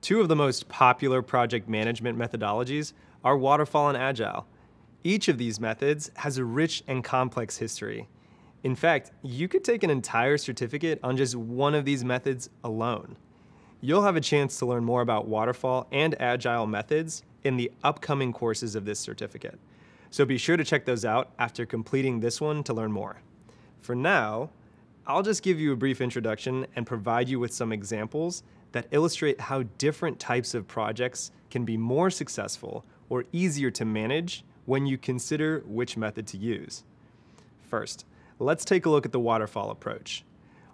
Two of the most popular project management methodologies are waterfall and agile. Each of these methods has a rich and complex history. In fact, you could take an entire certificate on just one of these methods alone. You'll have a chance to learn more about waterfall and agile methods in the upcoming courses of this certificate. So be sure to check those out after completing this one to learn more. For now, I'll just give you a brief introduction and provide you with some examples that illustrate how different types of projects can be more successful or easier to manage when you consider which method to use. First, let's take a look at the waterfall approach.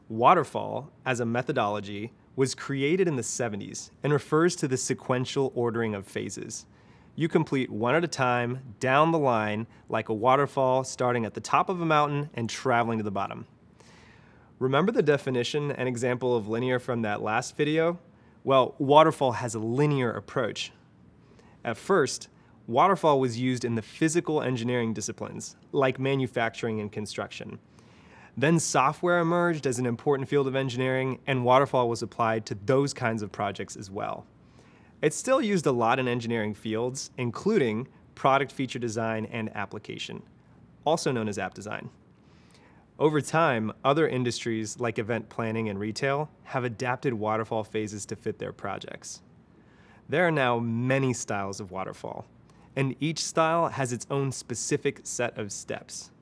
Waterfall, as a methodology, was created in the 70s and refers to the sequential ordering of phases. You complete one at a time, down the line, like a waterfall starting at the top of a mountain and traveling to the bottom. Remember the definition and example of linear from that last video? Well, waterfall has a linear approach. At first, waterfall was used in the physical engineering disciplines, like manufacturing and construction. Then software emerged as an important field of engineering, and waterfall was applied to those kinds of projects as well. It's still used a lot in engineering fields, including product feature design and application, also known as app design. Over time, other industries like event planning and retail have adapted waterfall phases to fit their projects. There are now many styles of waterfall, and each style has its own specific set of steps.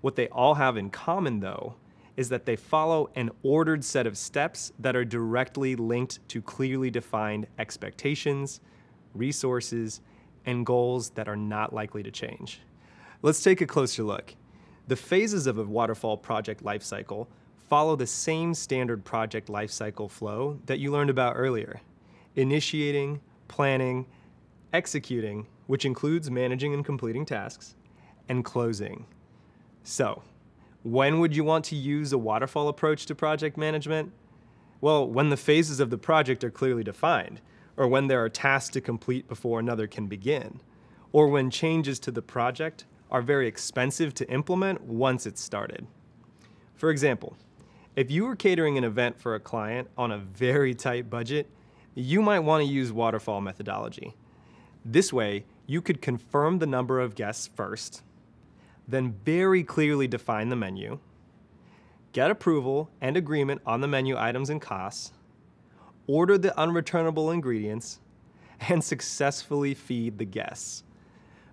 What they all have in common, though, is that they follow an ordered set of steps that are directly linked to clearly defined expectations, resources, and goals that are not likely to change. Let's take a closer look. The phases of a waterfall project lifecycle follow the same standard project lifecycle flow that you learned about earlier. Initiating, planning, executing, which includes managing and completing tasks, and closing, so, when would you want to use a waterfall approach to project management? Well, when the phases of the project are clearly defined, or when there are tasks to complete before another can begin, or when changes to the project are very expensive to implement once it's started. For example, if you were catering an event for a client on a very tight budget, you might want to use waterfall methodology. This way, you could confirm the number of guests first, then very clearly define the menu, get approval and agreement on the menu items and costs, order the unreturnable ingredients, and successfully feed the guests.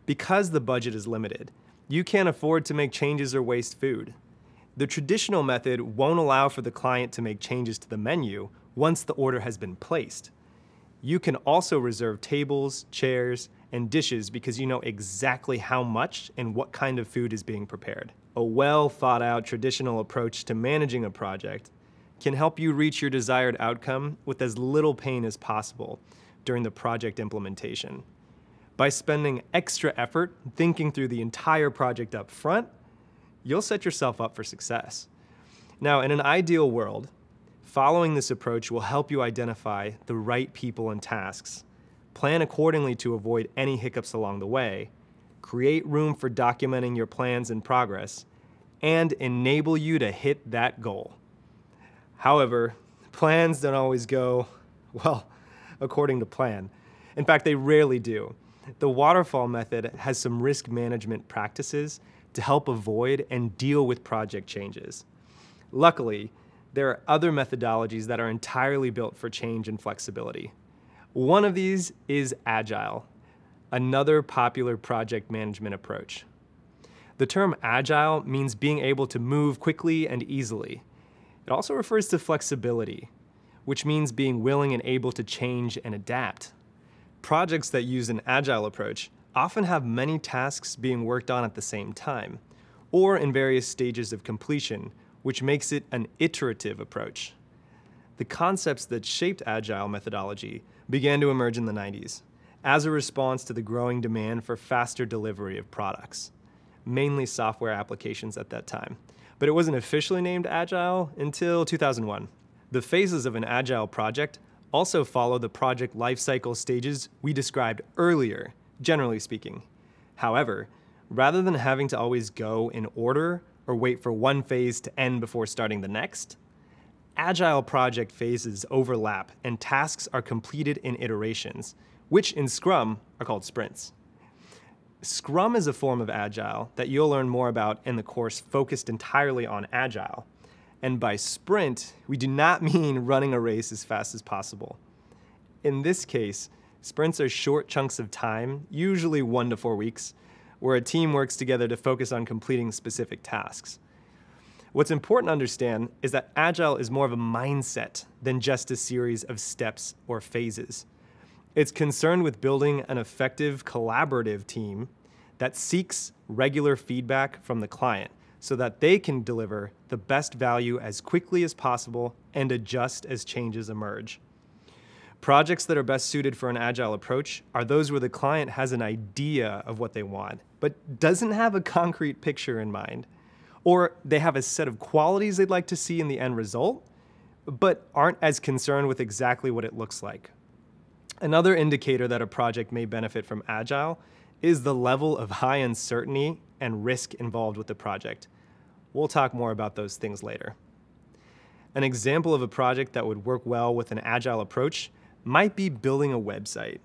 Because the budget is limited, you can't afford to make changes or waste food. The traditional method won't allow for the client to make changes to the menu once the order has been placed. You can also reserve tables, chairs, and dishes because you know exactly how much and what kind of food is being prepared. A well thought out traditional approach to managing a project can help you reach your desired outcome with as little pain as possible during the project implementation. By spending extra effort thinking through the entire project up front, you'll set yourself up for success. Now, in an ideal world, following this approach will help you identify the right people and tasks plan accordingly to avoid any hiccups along the way, create room for documenting your plans and progress, and enable you to hit that goal. However, plans don't always go, well, according to plan. In fact, they rarely do. The waterfall method has some risk management practices to help avoid and deal with project changes. Luckily, there are other methodologies that are entirely built for change and flexibility. One of these is Agile, another popular project management approach. The term Agile means being able to move quickly and easily. It also refers to flexibility, which means being willing and able to change and adapt. Projects that use an Agile approach often have many tasks being worked on at the same time, or in various stages of completion, which makes it an iterative approach. The concepts that shaped Agile methodology began to emerge in the 90s as a response to the growing demand for faster delivery of products, mainly software applications at that time. But it wasn't officially named Agile until 2001. The phases of an Agile project also follow the project lifecycle stages we described earlier, generally speaking. However, rather than having to always go in order or wait for one phase to end before starting the next, agile project phases overlap and tasks are completed in iterations, which in Scrum are called sprints. Scrum is a form of Agile that you'll learn more about in the course focused entirely on Agile. And by sprint, we do not mean running a race as fast as possible. In this case, sprints are short chunks of time, usually one to four weeks, where a team works together to focus on completing specific tasks. What's important to understand is that Agile is more of a mindset than just a series of steps or phases. It's concerned with building an effective collaborative team that seeks regular feedback from the client so that they can deliver the best value as quickly as possible and adjust as changes emerge. Projects that are best suited for an agile approach are those where the client has an idea of what they want, but doesn't have a concrete picture in mind. Or they have a set of qualities they'd like to see in the end result, but aren't as concerned with exactly what it looks like. Another indicator that a project may benefit from Agile is the level of high uncertainty and risk involved with the project. We'll talk more about those things later. An example of a project that would work well with an Agile approach might be building a website.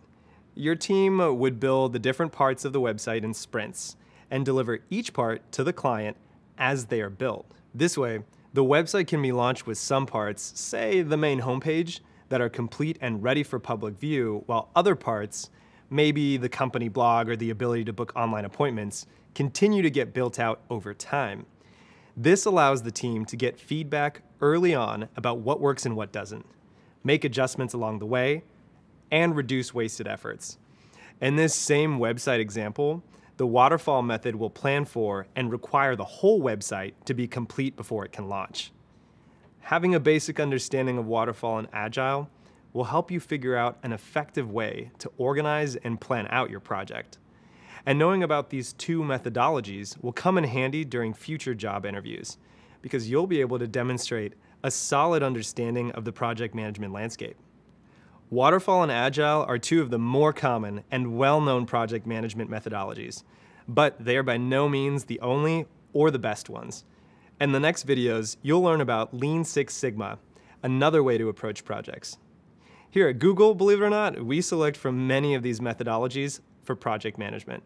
Your team would build the different parts of the website in sprints and deliver each part to the client as they are built. This way, the website can be launched with some parts, say the main homepage, that are complete and ready for public view, while other parts, maybe the company blog or the ability to book online appointments, continue to get built out over time. This allows the team to get feedback early on about what works and what doesn't, make adjustments along the way, and reduce wasted efforts. In this same website example, the waterfall method will plan for and require the whole website to be complete before it can launch. Having a basic understanding of waterfall and agile will help you figure out an effective way to organize and plan out your project. And knowing about these two methodologies will come in handy during future job interviews because you'll be able to demonstrate a solid understanding of the project management landscape. Waterfall and Agile are two of the more common and well-known project management methodologies, but they are by no means the only or the best ones. In the next videos, you'll learn about Lean Six Sigma, another way to approach projects. Here at Google, believe it or not, we select from many of these methodologies for project management.